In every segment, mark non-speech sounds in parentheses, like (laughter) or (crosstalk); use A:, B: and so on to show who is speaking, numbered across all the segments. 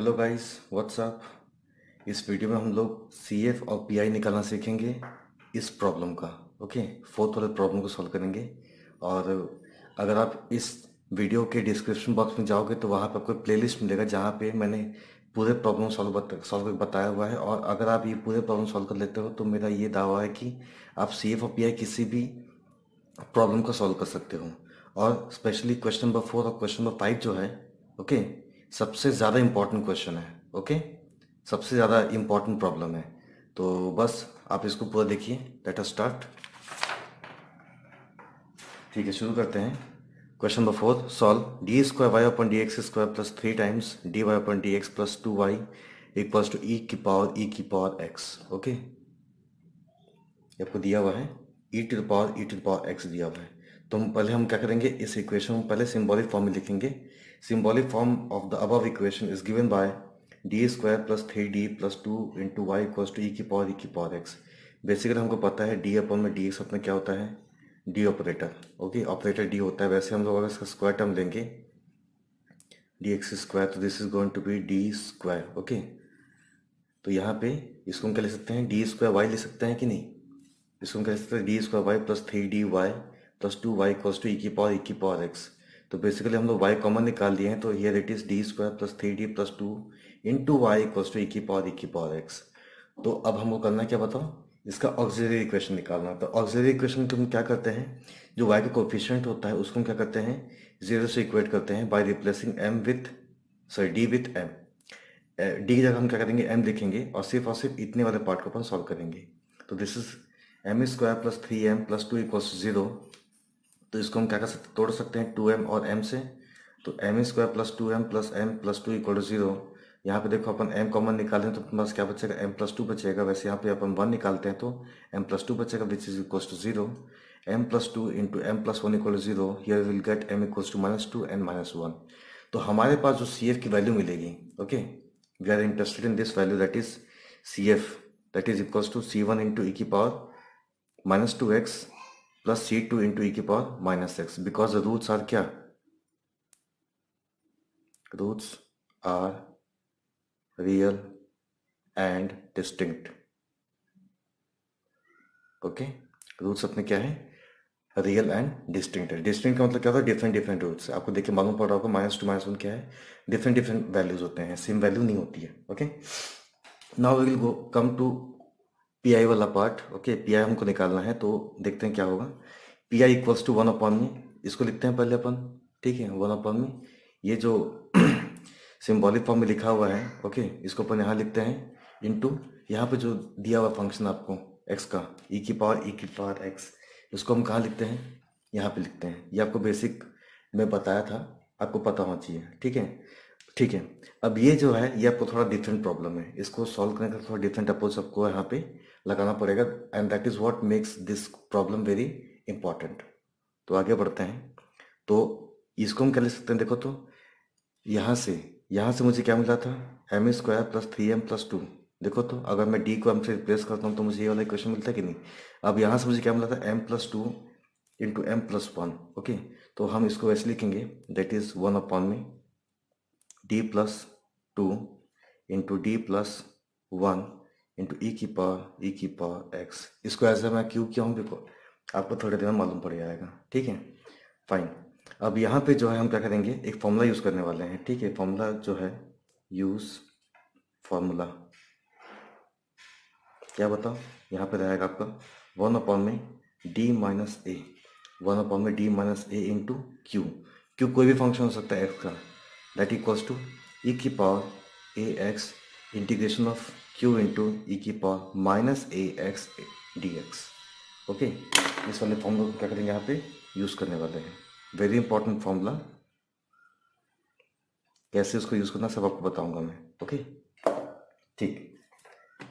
A: Hello guys what's up इस video में हम लोग सी एफ़ और पी आई निकालना सीखेंगे इस प्रॉब्लम का ओके फोर्थ वाले प्रॉब्लम को सॉल्व करेंगे। और अगर आप इस वीडियो के डिस्क्रिप्शन बॉक्स में जाओगे तो वहाँ पर आपको प्लेलिस्ट मिलेगा जहाँ पे मैंने पूरे प्रॉब्लम सॉल्व सॉल्व बताया हुआ है। और अगर आप ये पूरे प्रॉब्लम सॉल्व कर लेते हो तो मेरा ये दावा है कि आप सी एफ़ और पी आई किसी भी प्रॉब्लम को सॉल्व कर सकते हो। और स्पेशली क्वेश्चन नंबर फोर और क्वेश्चन नंबर फाइव जो है ओके सबसे ज़्यादा इम्पोर्टेंट क्वेश्चन है ओके सबसे ज़्यादा इम्पोर्टेंट प्रॉब्लम है। तो बस, आप इसको पूरा देखिए लेट अस स्टार्ट ठीक है, शुरू करते हैं। Question number four solve d square y upon d x square plus three times d y upon d x plus two y equals to e की पावर ई की पावर एक्स ओके आपको दिया हुआ है e to the power e to the power x दिया हुआ है। तो हम पहले हम क्या करेंगे, इस इक्वेशन को पहले सिंबॉलिक फॉर्म में लिखेंगे। Symbolic form of the above equation is given by d square plus three d plus two into y equals to e की पावर ई की पावर एक्स बेसिकली हमको पता है डी अपॉन में डी एक्स अपने क्या होता है? D operator okay operator d होता है। वैसे हम लोग अगर इसका स्क्वायर टर्म लेंगे डी एक्स स्क्वायर तो this is going to be d square okay तो यहाँ पे इसको हम क्या ले सकते हैं? डी स्क्वायर वाई ले सकते हैं कि नहीं? इसको हम ले सकते हैं? D square y plus three d y plus two y equals to e की पावर ई की पावर एक्स तो बेसिकली हम लोग वाई कॉमन निकाल लिए हैं तो here it is d square plus three d plus two into y equals to e की पावर ई की पावर एक्स तो अब हमको करना क्या बताओ? इसका ऑक्सिलरी इक्वेशन निकालना। तो ऑक्सिलरी इक्वेशन को हम क्या करते हैं? जो वाई का कोफिशियंट होता है, उसको हम क्या करते हैं? ज़ीरो से इक्वेट करते हैं by replacing m with sorry d with m d की जगह हम क्या करेंगे? एम लिखेंगे और सिर्फ़ और सिर्फ़ इतने वाले पार्ट को अपन सॉल्व करेंगे। तो this is m square plus three m plus two equals zero तो इसको हम क्या कर सकते, तोड़ सकते हैं टू एम और एम से। तो m square plus two m plus m plus two equal to zero. यहाँ पे देखो अपन एम कॉमन निकाल निकालें तो बस क्या बचेगा, एम प्लस टू बचेगा। वैसे यहाँ पे अपन वन निकालते हैं तो एम प्लस टू बचेगा which is equal to zero m plus two into m plus one equal to zero here will get m equals to minus two and minus one तो हमारे पास जो सी एफ़ की value मिलेगी okay we are interested in this value that is c f that is equals to c one into e की power minus two x plus c2 into e की पावर x. Because the roots are क्या? Roots are real and distinct. Okay roots अपने क्या है? Real and distinct है. Distinct का मतलब क्या होता है? डिफरेंट डिफरेंट रूट्स आपको देखिए मालूम पड़ रहा होगा माइनस टू माइनस वन क्या है? डिफरेंट डिफरेंट वैल्यूज़ होते हैं. सेम वैल्यू नहीं होती है. Okay now will go come to p i वाला पार्ट ओके पी आई हमको निकालना है तो देखते हैं क्या होगा। P i equals to one upon में इसको लिखते हैं पहले अपन, ठीक है वन अपॉन में ये जो (clears throat) सिंबॉलिक फॉर्म में लिखा हुआ है ओके इसको अपन यहाँ लिखते हैं इंटू यहाँ पे जो दिया हुआ फ़ंक्शन आपको एक्स का ई e की पावर ई की पावर एक्स इसको हम कहाँ लिखते हैं? यहाँ पे लिखते हैं। ये आपको बेसिक में बताया था, आपको पता होना चाहिए, ठीक है? ठीक है, अब ये जो है, ये आपको थोड़ा डिफरेंट प्रॉब्लम है। इसको सॉल्व करने का थोड़ा डिफरेंट अप्रोच आपको यहाँ पे लगाना पड़ेगा and that is what makes this problem very important तो आगे बढ़ते हैं। तो इसको हम क्या ले सकते हैं? देखो तो यहाँ से यहाँ से मुझे क्या मिला था? M square plus three m plus two देखो तो अगर मैं डी को एम से रिप्लेस करता हूँ तो मुझे ये वाला क्वेश्चन मिलता है कि नहीं? अब यहाँ से मुझे क्या मिला था? M plus two into m plus one okay तो हम इसको वैसे लिखेंगे दैट इज़ वन अपॉन में d plus two into d plus one into e की पावर ई की पावर एक्स इसको ऐसे मैं क्यों किया हूँ? देखो, आपको थोड़े देर में मालूम पड़ जाएगा, ठीक है? फाइन अब यहाँ पे जो है हम क्या करेंगे? एक फॉर्मूला यूज़ करने वाले हैं, ठीक है? फॉर्मूला जो है यूज़ फॉर्मूला क्या बताओ यहाँ पे रहेगा आपका वन अपॉन में d minus a one upon में d minus a into q q कोई भी फ़ंक्शन हो सकता है एक्स का. दैट इक्वल्स टू ई की power a x integration of q into e की power minus a x d x okay इस वाले फॉर्मूला को क्या करेंगे यहाँ पे? यूज़ करने वाले हैं। वेरी इंपॉर्टेंट फॉर्मूला कैसे उसको यूज़ करना सब आपको बताऊँगा मैं। ओके ठीक।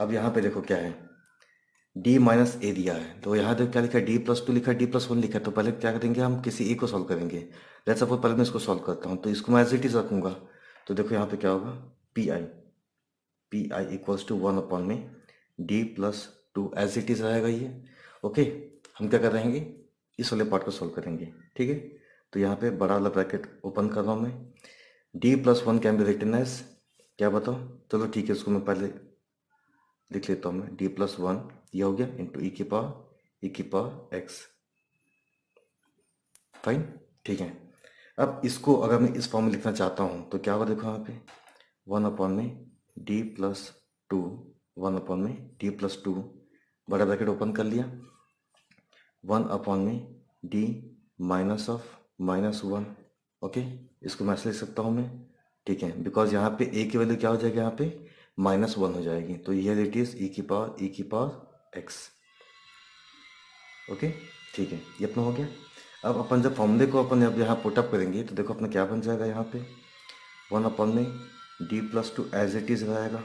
A: अब यहाँ पे देखो क्या है। D माइनस ए दिया है। तो यहाँ देखो क्या लिखा है? D प्लस टू लिखा है, d प्लस वन लिखा है। तो पहले क्या करेंगे हम? किसी ए को सॉल्व करेंगे। लेट्स पहले मैं इसको सॉल्व करता हूँ। तो इसको मैं एज इट इज़ रखूँगा। तो देखो यहाँ पे क्या होगा? P i p i equals to one upon में d plus two as it is रहेगा ये। ओके हम क्या कर रहेंगे इस वाले पार्ट को सॉल्व करेंगे, ठीक है? तो यहाँ पे बड़ा वाला ब्रैकेट ओपन कर रहा हूँ मैं। D plus one can be return as क्या बताओ चलो ठीक है इसको मैं पहले लिख लेता हूँ मैं। डी प्लस वन ये हो गया इंटू ई की पावर ई की पावर एक्स फाइन ठीक है। अब इसको अगर मैं इस फॉर्म में लिखना चाहता हूँ तो क्या होगा देखो यहाँ पे? वन अपॉन में d plus two one upon में डी प्लस टू बड़ा ब्रैकेट ओपन कर लिया। वन अपॉन में d minus of minus one okay इसको मैं ऐसे लिख सकता हूँ मैं, ठीक है? बिकॉज़ यहाँ पे ए की वैल्यू क्या हो जाएगी यहाँ पे? माइनस वन हो जाएगी। तो ये इट इज़ ई की पावर ई की पावर एक्स ओके ठीक है, ये अपना हो गया। अब अपन जब फॉर्मूले को अपन अब यहाँ पुटअप करेंगे तो देखो अपना क्या बन जाएगा यहाँ पे। वन अपन में d plus two as it is रहेगा।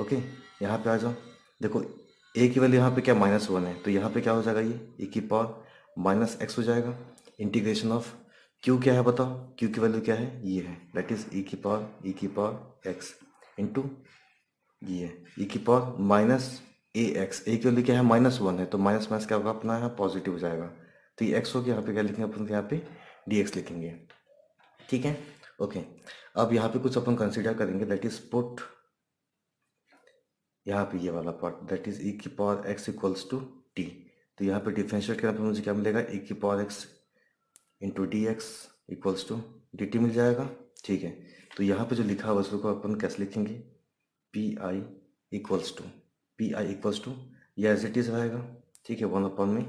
A: ओके यहाँ पे आ जाओ। देखो ए की वैल्यू यहाँ पे क्या माइनस वन है? तो यहाँ पे क्या हो जाएगा ये? ए की पावर माइनस एक्स हो जाएगा। इंटीग्रेशन ऑफ़ क्यू क्या है बताओ? क्यू की वैल्यू क्या है? ये है। दैट इज़ ई की पावर ई की पावर एक्स इंटू ये ई की power minus a x a की वैल्यू क्या है? माइनस वन है। तो माइनस माइनस क्या होगा? अपना यहाँ पॉजिटिव हो जाएगा। तो ये एक्स हो गया। यहाँ पे क्या लिखेंगे? अपन यहाँ पे डी एक्स लिखेंगे। ठीक है? ओके अब यहाँ पे कुछ अपन कंसिडर करेंगे दैट इज़ पुट यहाँ पे ये वाला पार्ट दैट इज़ ई की power x equals to t तो यहाँ पे डिफ्रेंशिएट करने मुझे क्या मिलेगा? ई की power x into d x equals to d t मिल जाएगा। ठीक है। तो यहाँ पे जो लिखा हुआ उसको अपन कैसे लिखेंगे? P i equals to p i equals to या एज इट इज़ रहेगा। ठीक है वन अपन में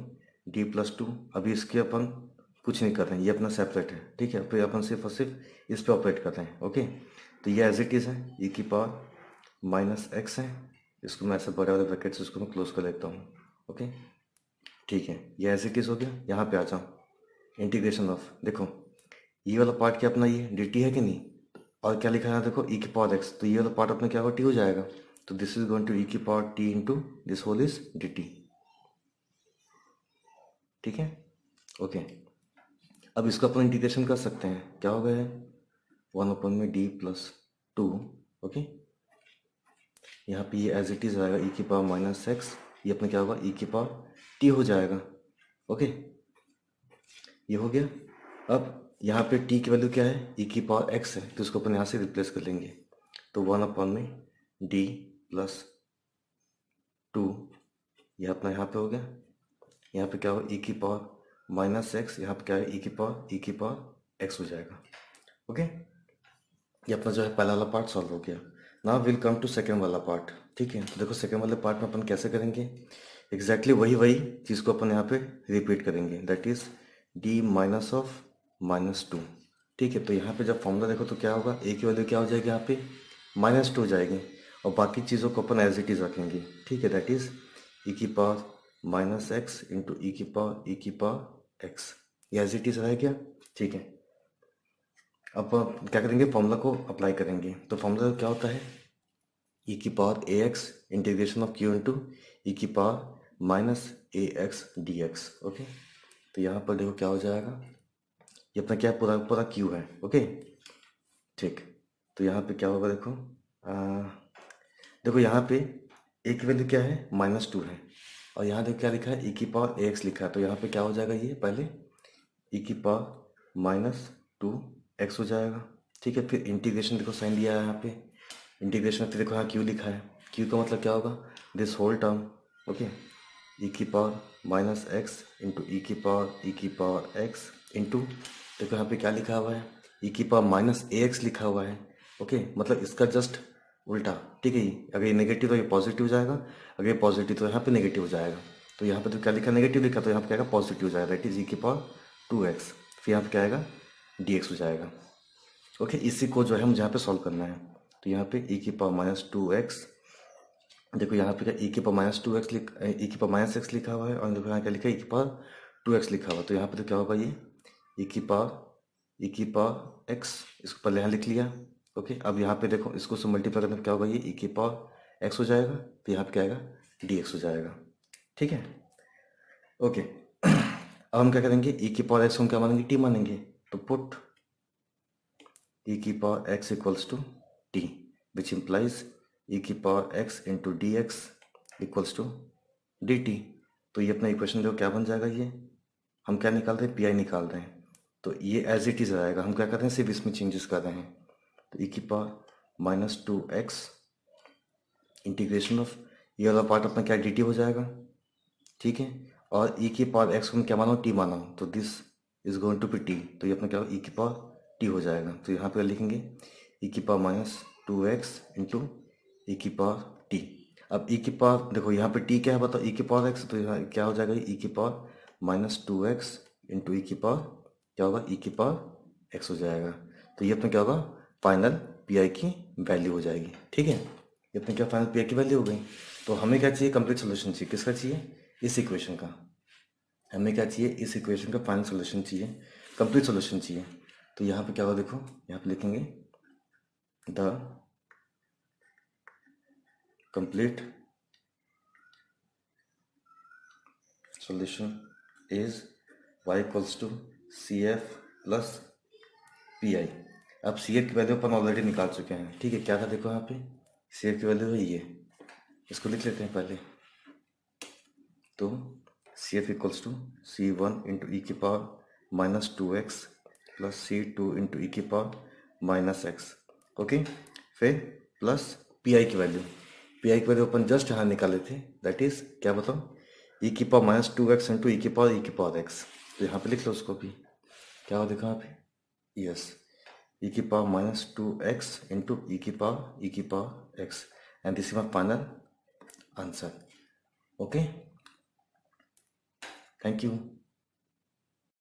A: डी प्लस टू अभी इसके अपन कुछ नहीं कर रहे हैं, ये अपना सेपरेट है, ठीक है? फिर अपन सिर्फ़ और सिर्फ़ इस पर ऑपरेट कर रहे हैं ओके तो ये एज इट इज़ है ई की पावर माइनस एक्स है, इसको मैं ऐसे बड़े ब्रैकेट से इसको मैं क्लोज कर लेता हूँ ओके ठीक है, ये एज इट इज़ हो गया, यहाँ पे आ जाओ। इंटीग्रेशन ऑफ़ देखो ये वाला पार्ट क्या अपना ये डी है कि नहीं? और क्या लिखा है देखो ई की पावर एक्स तो ये वाला पार्ट अपना क्या होगा टी हो जाएगा। तो this is going to e की power t into this whole is d ठीक है? ओके अब इसको अपन इंटीग्रेशन कर सकते हैं। क्या हो गया? वन अपन में डी प्लस टू ओके यहाँ पे एज इट इज़ आएगा ई की पावर माइनस एक्स ये अपना क्या होगा? ई की पावर टी हो जाएगा ओके ये हो गया। अब यहाँ पे टी की वैल्यू क्या है? ई की पावर एक्स है तो इसको अपन यहाँ से रिप्लेस कर लेंगे। तो वन अपॉन में डी प्लस टू यह अपना यहाँ पे हो गया। यहाँ पे क्या होगा? ई की पावर माइनस एक्स यहाँ पे क्या है? ई की पावर ई की पावर एक्स हो जाएगा। ओके? ये अपना जो है पहला वाला पार्ट सॉल्व हो गया। Now will come to second वाला पार्ट ठीक है? तो देखो सेकेंड वाले पार्ट में अपन कैसे करेंगे? एग्जैक्टली exactly वही वही चीज़ को अपन यहाँ पे रिपीट करेंगे। That is d minus of minus two ठीक है? तो यहाँ पे जब फॉर्मूला देखो तो क्या होगा? ए की वैल्यू क्या हो जाएगी यहाँ पे? माइनस टू हो जाएगी। और बाकी चीज़ों को अपन एज इट इज़ रखेंगे। ठीक है? दैट इज़ ई की power minus x into e की पावर ई की पावर एक्स ये एज इट इज़ रह गया ठीक है. अब क्या करेंगे? फॉर्मूला को अप्लाई करेंगे. तो फॉर्मूला क्या होता है? ई की power a x integration of q into e की power minus a x d x okay तो यहाँ पर देखो क्या हो जाएगा? ये अपना क्या? पूरा पूरा क्यू है. ओके ठीक. तो यहाँ पे क्या होगा देखो? आ, देखो यहाँ पे ए की वैल्यू क्या है? माइनस टू है. और यहाँ देखो क्या लिखा है? ई की पावर एक्स लिखा है। तो यहाँ पे क्या हो जाएगा ये? पहले ई की पावर माइनस टू एक्स हो जाएगा। ठीक है, फिर इंटीग्रेशन देखो साइन दिया है यहाँ पे। इंटीग्रेशन फिर देखो यहाँ क्यू लिखा है। क्यू का मतलब क्या होगा? This whole term okay e की power minus x into e की पावर ई की पावर एक्स इंटू देखो यहाँ पे क्या लिखा हुआ है? ई की पावर माइनस ए एक्स लिखा हुआ है ओके मतलब इसका जस्ट उल्टा, ठीक है अगर ये नेगेटिव तो ये पॉजिटिव हो जाएगा। अगर ये पॉजिटिव तो यहाँ पे नेगेटिव हो जाएगा। तो यहाँ पे तो क्या लिखा नेगेटिव लिखा तो यहाँ पे क्या आएगा? पॉजिटिव हो जाएगा। दैट इज़ ई की पावर टू एक्स फिर यहाँ पे क्या आएगा? डी एक्स हो जाएगा। ओके इसी को जो है मुझे यहाँ पे सॉल्व करना है। तो यहाँ पे ई की पावर माइनस टू एक्स देखो, यहाँ पे क्या ई की पावर माइनस टू एक्स लिख ई की पावर माइनस एक्स लिखा हुआ है और देखो यहाँ क्या लिखा है? ई की पावर टू एक्स लिखा हुआ तो यहाँ पे तो क्या होगा ये? ई की पावर ई की पावर एक्स इसको पहले यहाँ लिख लिया। ओके, अब यहाँ पे देखो, इसको से मल्टीप्लाई करने क्या होगा? ये ई की पावर एक्स हो जाएगा तो यहाँ पे क्या आएगा? डी एक्स हो जाएगा। ठीक है? ओके, अब हम क्या करेंगे? ई की पावर एक्स हम क्या मानेंगे? टी मानेंगे। तो पुट ई की power x equals to t which implies e की power x into d x equals to d t तो ये अपना इक्वेशन जो क्या बन जाएगा ये? हम क्या निकाल रहे हैं? पी आई निकाल रहे हैं। तो ये एज इट इज़ आएगा। हम क्या कर रहे हैं? सिर्फ़ इसमें चेंजेस कर रहे हैं। तो ई की power minus two x integration of ये वाला पार्ट अपना क्या डीटी हो जाएगा ठीक है और e की पावर एक्स को मैं क्या माना टी माना हूँ तो this is going to be t तो ये अपना क्या e की पावर टी हो जाएगा तो यहाँ पे लिखेंगे e की power minus two x into e की पावर टी अब ई की पावर देखो यहाँ पे टी क्या है बताओ ई की पावर एक्स तो यहाँ क्या हो जाएगा ई की power minus two x into e की पावर क्या होगा ई की पावर एक्स हो जाएगा तो ये अपना क्या होगा फाइनल पी आई की वैल्यू हो जाएगी। ठीक है? अपने क्या फाइनल पी आई की वैल्यू हो गई? तो हमें क्या चाहिए? कंप्लीट सोल्यूशन चाहिए। किसका चाहिए? इस इक्वेशन का। हमें क्या चाहिए? इस इक्वेशन का फाइनल सोल्यूशन चाहिए। कंप्लीट सोल्यूशन चाहिए। तो यहाँ पे क्या होगा देखो? यहाँ पे लिखेंगे the complete solution is y equals to c f plus p i अब सी एफ़ की वैल्यू अपन ऑलरेडी निकाल चुके हैं। ठीक है, क्या था देखो यहाँ पे? सी एफ़ की वैल्यू है ये। इसको लिख लेते हैं पहले। तो c f equals to c one into e की power minus two x plus c two into e की पावर माइनस एक्स ओके फिर प्लस पी आई की वैल्यू पी आई की वैल्यू अपन जस्ट यहाँ निकाले थे। दैट इज़ क्या बताओ ई की power minus two x into e की पावर ई की पावर एक्स तो यहाँ पे लिख लो उसको भी। क्या हो देखो यहाँ पे? Yes e to power minus 2x into e to power e to power x. And this is my final answer. Okay? Thank you.